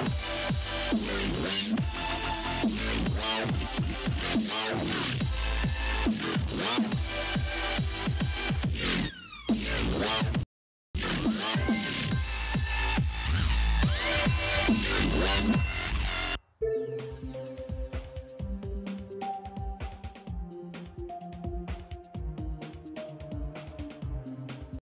Bye.